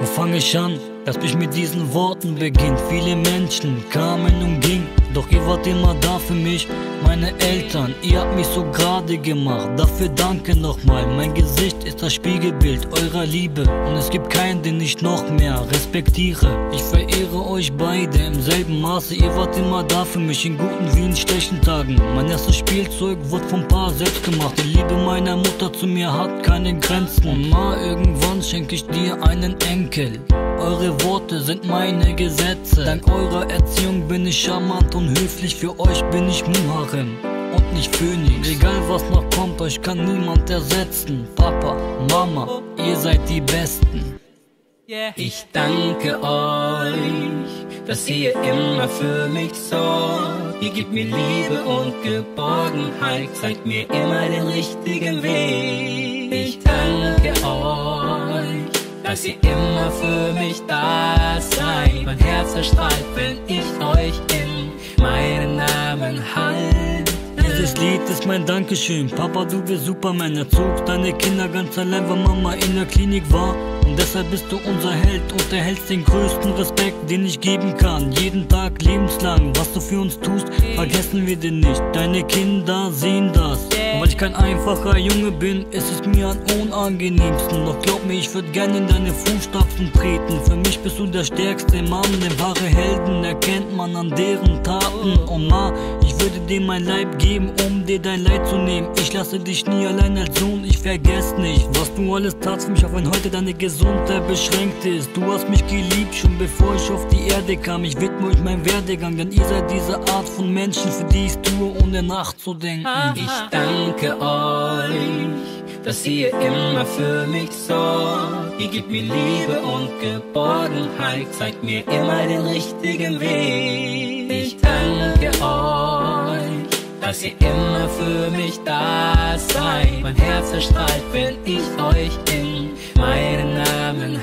Wo fange ich an? Lass mich mit diesen Worten beginnen. Viele Menschen kamen und gingen, doch ihr wart immer da für mich. Meine Eltern, ihr habt mich so gerade gemacht. Dafür danke nochmal. Mein Gesicht ist das Spiegelbild eurer Liebe. Und es gibt keinen, den ich noch mehr respektiere. Ich verehre euch beide im selben Maße. Ihr wart immer da für mich in guten wie in schlechten Tagen. Mein erstes Spielzeug wurde vom Paar selbst gemacht. Die Liebe meiner Mutter zu mir hat keine Grenzen. Und mal irgendwann schenke ich dir einen Enkel. Eure Worte sind meine Gesetze. Dank eurer Erziehung bin ich charmant und höflich. Für euch bin ich Muharem und nicht Phönix. Egal was noch kommt, euch kann niemand ersetzen. Papa, Mama, ihr seid die Besten. Ich danke euch, dass ihr immer für mich sorgt. Ihr gebt mir Liebe und Geborgenheit, zeigt mir immer den richtigen Weg. Ich danke euch, dass ihr immer für mich da seid. Mein Herz erstrahlt, wenn ich euch in meinen Namen halte. Dieses Lied ist mein Dankeschön. Papa, du bist Superman. Erzog deine Kinder ganz allein, weil Mama in der Klinik war. Und deshalb bist du unser Held und erhältst den größten Respekt, den ich geben kann. Jeden Tag lebenslang, was du für uns tust, vergessen wir dir nicht. Deine Kinder sehen das. Und weil ich kein einfacher Junge bin, ist es mir am unangenehmsten. Doch glaub mir, ich würd gerne in deine Fußstapfen treten. Für mich bist du der stärkste Mann, denn wahre Helden erkennt man an deren Taten. Oh Ma, ich würde dir mein Leib geben, um dir dein Leid zu nehmen. Ich lasse dich nie allein als Sohn, ich vergess nicht, was du alles tatst für mich, auch wenn heute deine Gesundheit beschränkt ist. Du hast mich geliebt, schon bevor ich auf die Erde kam. Ich widme euch meinen Werdegang, denn ihr seid diese Art von Menschen, für die ich tue, ohne nachzudenken. Ich danke euch, dass ihr immer für mich sorgt. Ihr gebt mir Liebe und Geborgenheit, zeigt mir immer den richtigen Weg. Ich danke euch, dass ihr immer für mich da seid. Mein Herz erstrahlt, wenn ich euch in meinen Namen halte.